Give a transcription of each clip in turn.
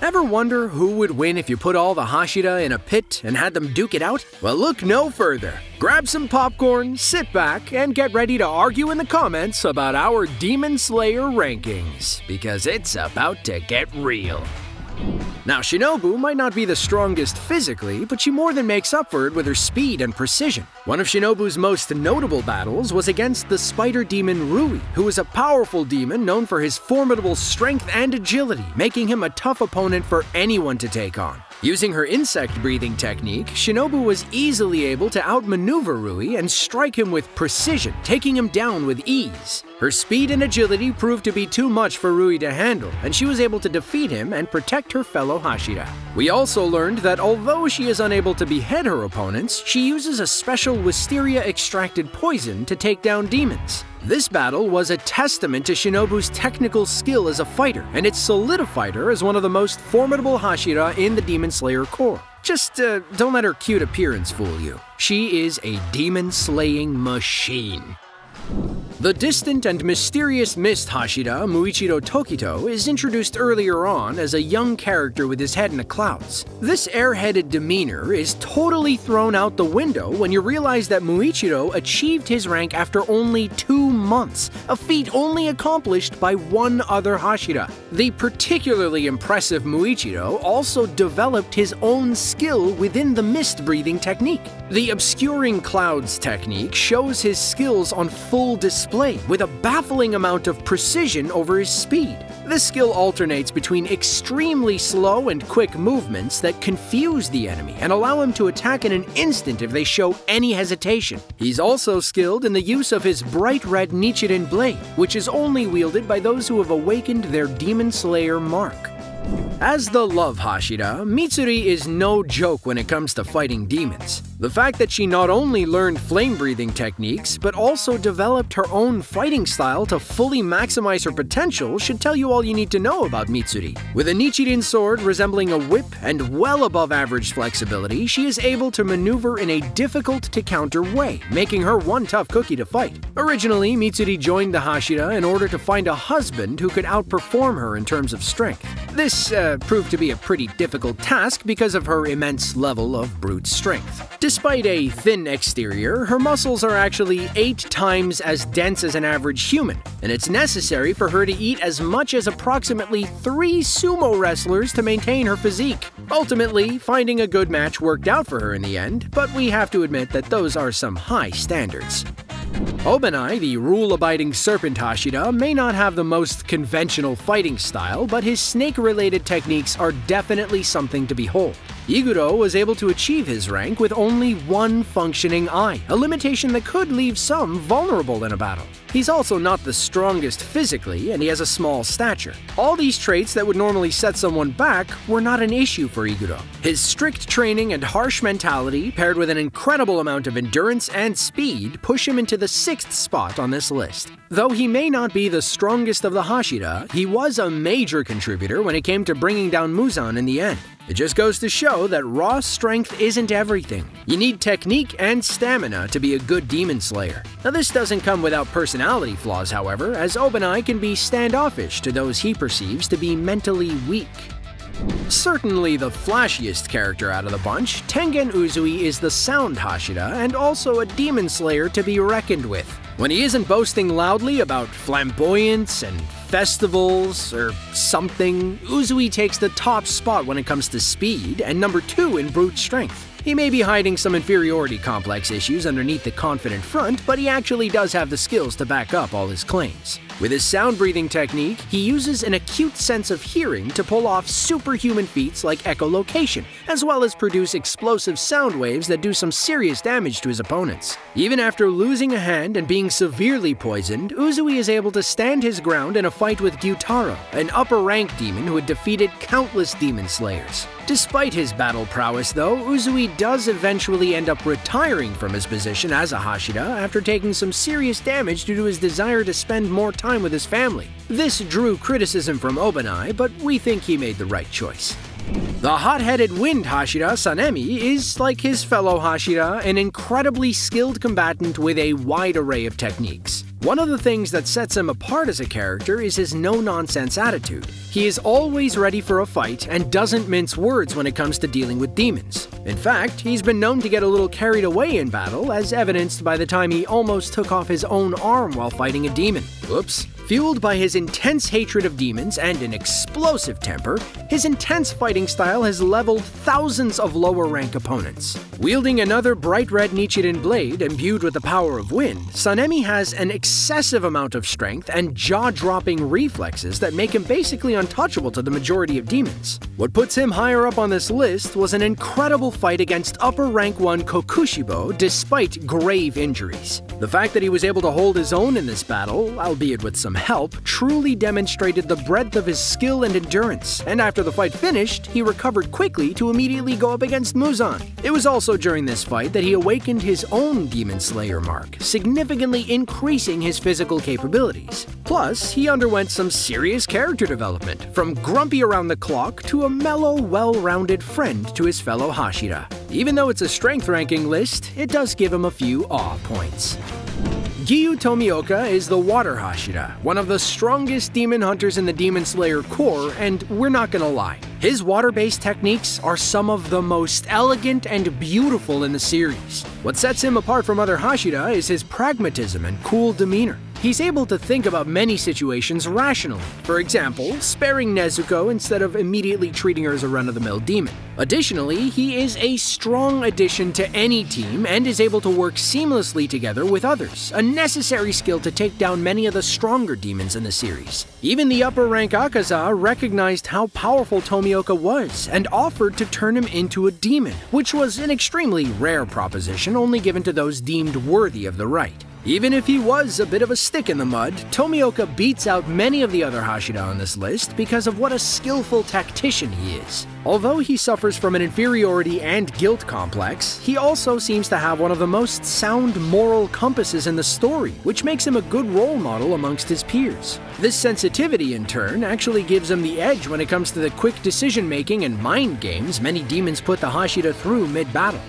Ever wonder who would win if you put all the Hashira in a pit and had them duke it out? Well, look no further. Grab some popcorn, sit back, and get ready to argue in the comments about our Demon Slayer rankings, because it's about to get real. Now, Shinobu might not be the strongest physically, but she more than makes up for it with her speed and precision. One of Shinobu's most notable battles was against the spider demon Rui, who was a powerful demon known for his formidable strength and agility, making him a tough opponent for anyone to take on. Using her insect breathing technique, Shinobu was easily able to outmaneuver Rui and strike him with precision, taking him down with ease. Her speed and agility proved to be too much for Rui to handle, and she was able to defeat him and protect her fellow Hashira. We also learned that although she is unable to behead her opponents, she uses a special wisteria extracted poison to take down demons. This battle was a testament to Shinobu's technical skill as a fighter, and it solidified her as one of the most formidable Hashira in the Demon Slayer Corps. Just uh, don't let her cute appearance fool you. She is a demon slaying machine. The distant and mysterious mist Hashira, Muichiro Tokito, is introduced earlier on as a young character with his head in the clouds. This airheaded demeanor is totally thrown out the window when you realize that Muichiro achieved his rank after only two months, a feat only accomplished by one other Hashira. The particularly impressive Muichiro also developed his own skill within the mist breathing technique. The obscuring clouds technique shows his skills on full display with a baffling amount of precision over his speed. This skill alternates between extremely slow and quick movements that confuse the enemy and allow him to attack in an instant if they show any hesitation. He's also skilled in the use of his bright red Nichirin blade, which is only wielded by those who have awakened their Demon Slayer mark. As the love Hashira, Mitsuri is no joke when it comes to fighting demons. The fact that she not only learned flame breathing techniques, but also developed her own fighting style to fully maximize her potential should tell you all you need to know about Mitsuri. With a Nichirin sword resembling a whip and well above average flexibility, she is able to maneuver in a difficult to counter way, making her one tough cookie to fight. Originally, Mitsuri joined the Hashira in order to find a husband who could outperform her in terms of strength. This uh, proved to be a pretty difficult task because of her immense level of brute strength. Despite a thin exterior, her muscles are actually eight times as dense as an average human, and it's necessary for her to eat as much as approximately three sumo wrestlers to maintain her physique. Ultimately, finding a good match worked out for her in the end, but we have to admit that those are some high standards. Obanai, the rule-abiding serpent Hashira, may not have the most conventional fighting style, but his snake-related techniques are definitely something to behold. Iguro was able to achieve his rank with only one functioning eye, a limitation that could leave some vulnerable in a battle. He's also not the strongest physically, and he has a small stature. All these traits that would normally set someone back were not an issue for Iguro. His strict training and harsh mentality, paired with an incredible amount of endurance and speed, push him into the sixth spot on this list. Though he may not be the strongest of the Hashira, he was a major contributor when it came to bringing down Muzan in the end. It just goes to show that raw strength isn't everything. You need technique and stamina to be a good demon slayer. Now this doesn't come without personality flaws, however, as Obanai can be standoffish to those he perceives to be mentally weak. Certainly the flashiest character out of the bunch, Tengen Uzui is the sound Hashira and also a demon slayer to be reckoned with. When he isn't boasting loudly about flamboyance and festivals or something, Uzui takes the top spot when it comes to speed and number two in brute strength. He may be hiding some inferiority complex issues underneath the confident front, but he actually does have the skills to back up all his claims. With his sound breathing technique, he uses an acute sense of hearing to pull off superhuman feats like echolocation, as well as produce explosive sound waves that do some serious damage to his opponents. Even after losing a hand and being severely poisoned, Uzui is able to stand his ground in a fight with Gyutaro, an upper rank demon who had defeated countless demon slayers. Despite his battle prowess, though, Uzui does eventually end up retiring from his position as a Hashira after taking some serious damage due to his desire to spend more time with his family. This drew criticism from Obanai, but we think he made the right choice. The hot-headed wind Hashira Sanemi is, like his fellow Hashira, an incredibly skilled combatant with a wide array of techniques. One of the things that sets him apart as a character is his no-nonsense attitude. He is always ready for a fight and doesn't mince words when it comes to dealing with demons. In fact, he's been known to get a little carried away in battle, as evidenced by the time he almost took off his own arm while fighting a demon. Whoops. Fueled by his intense hatred of demons and an explosive temper, his intense fighting style has leveled thousands of lower rank opponents. Wielding another bright red Nichirin blade imbued with the power of wind, Sanemi has an excessive amount of strength and jaw-dropping reflexes that make him basically untouchable to the majority of demons. What puts him higher up on this list was an incredible fight against upper rank 1 Kokushibo despite grave injuries. The fact that he was able to hold his own in this battle, albeit with some help, truly demonstrated the breadth of his skill and endurance, and after the fight finished, he recovered quickly to immediately go up against Muzan. It was also during this fight that he awakened his own Demon Slayer mark, significantly increasing his physical capabilities. Plus, he underwent some serious character development, from grumpy around the clock to a mellow, well-rounded friend to his fellow Hashira. Even though it's a strength ranking list, it does give him a few awe points. Giyu Tomioka is the Water Hashira, one of the strongest demon hunters in the Demon Slayer Corps, and we're not gonna lie. His water-based techniques are some of the most elegant and beautiful in the series. What sets him apart from other Hashira is his pragmatism and cool demeanor. He's able to think about many situations rationally, for example, sparing Nezuko instead of immediately treating her as a run-of-the-mill demon. Additionally, he is a strong addition to any team and is able to work seamlessly together with others, a necessary skill to take down many of the stronger demons in the series. Even the upper rank Akaza recognized how powerful Tomioka was and offered to turn him into a demon, which was an extremely rare proposition only given to those deemed worthy of the right. Even if he was a bit of a stick in the mud, Tomioka beats out many of the other Hashira on this list because of what a skillful tactician he is. Although he suffers from an inferiority and guilt complex, he also seems to have one of the most sound moral compasses in the story, which makes him a good role model amongst his peers. This sensitivity, in turn, actually gives him the edge when it comes to the quick decision making and mind games many demons put the Hashira through mid battle.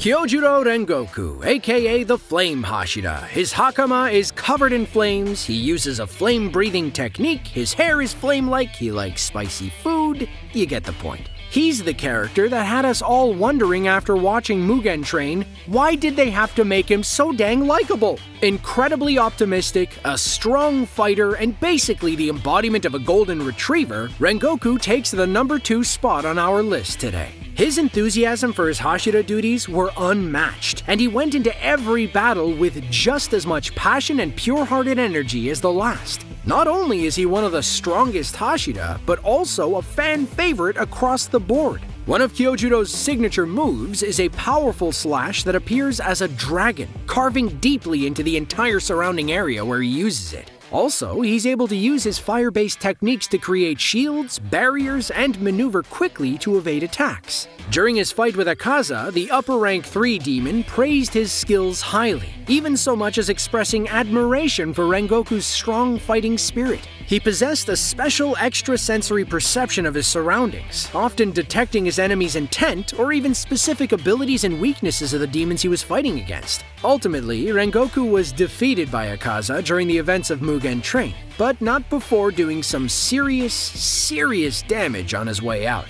Kyojuro Rengoku, aka the Flame Hashira. His hakama is covered in flames, he uses a flame-breathing technique, his hair is flame-like, he likes spicy food, you get the point. He's the character that had us all wondering after watching Mugen Train, why did they have to make him so dang likable? Incredibly optimistic, a strong fighter, and basically the embodiment of a golden retriever, Rengoku takes the number two spot on our list today. His enthusiasm for his Hashira duties were unmatched, and he went into every battle with just as much passion and pure-hearted energy as the last. Not only is he one of the strongest Hashira, but also a fan favorite across the board. One of Kyojuro's signature moves is a powerful slash that appears as a dragon, carving deeply into the entire surrounding area where he uses it. Also, he's able to use his fire-based techniques to create shields, barriers, and maneuver quickly to evade attacks. During his fight with Akaza, the upper rank 3 demon praised his skills highly, even so much as expressing admiration for Rengoku's strong fighting spirit. He possessed a special extrasensory perception of his surroundings, often detecting his enemy's intent or even specific abilities and weaknesses of the demons he was fighting against. Ultimately, Rengoku was defeated by Akaza during the events of Mugen And train, but not before doing some serious, serious damage on his way out.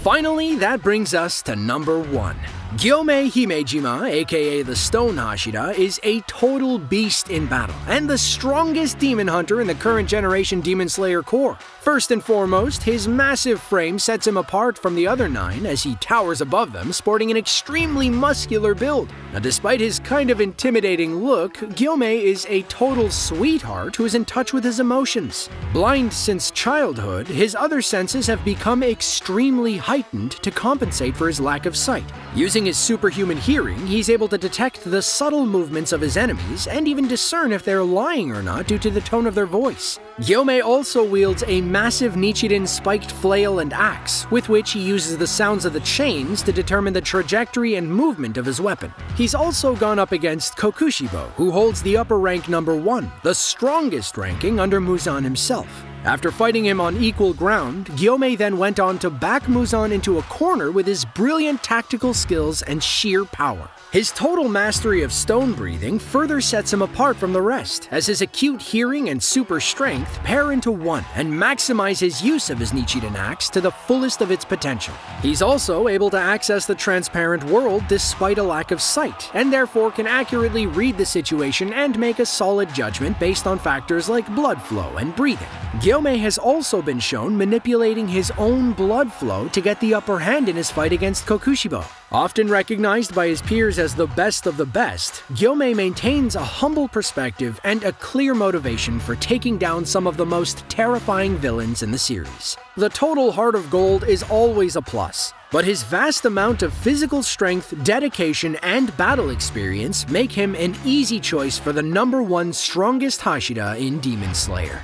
Finally, that brings us to number 1. Gyomei Himejima, aka the Stone Hashira, is a total beast in battle, and the strongest demon hunter in the current generation Demon Slayer Corps. First and foremost, his massive frame sets him apart from the other nine as he towers above them, sporting an extremely muscular build. Now, despite his kind of intimidating look, Gyomei is a total sweetheart who is in touch with his emotions. Blind since childhood, his other senses have become extremely heightened to compensate for his lack of sight. Using his superhuman hearing, he's able to detect the subtle movements of his enemies and even discern if they're lying or not due to the tone of their voice. Gyomei also wields a massive Nichirin spiked flail and axe, with which he uses the sounds of the chains to determine the trajectory and movement of his weapon. He's also gone up against Kokushibo, who holds the upper rank number 1, the strongest ranking under Muzan himself. After fighting him on equal ground, Gyomei then went on to back Muzan into a corner with his brilliant tactical skills and sheer power. His total mastery of stone breathing further sets him apart from the rest, as his acute hearing and super strength pair into one and maximize his use of his Nichirin axe to the fullest of its potential. He's also able to access the transparent world despite a lack of sight, and therefore can accurately read the situation and make a solid judgment based on factors like blood flow and breathing. Gyomei has also been shown manipulating his own blood flow to get the upper hand in his fight against Kokushibo. Often recognized by his peers as the best of the best, Gyomei maintains a humble perspective and a clear motivation for taking down some of the most terrifying villains in the series. The total Heart of Gold is always a plus, but his vast amount of physical strength, dedication, and battle experience make him an easy choice for the number one strongest Hashira in Demon Slayer.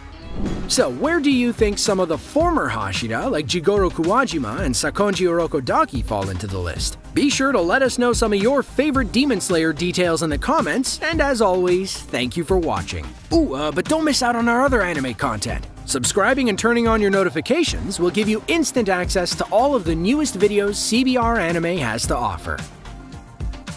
So, where do you think some of the former Hashira, like Jigoro Kuwajima and Sakonji Urokodaki, fall into the list? Be sure to let us know some of your favorite Demon Slayer details in the comments, and as always, thank you for watching. Ooh, uh, but don't miss out on our other anime content. Subscribing and turning on your notifications will give you instant access to all of the newest videos CBR Anime has to offer.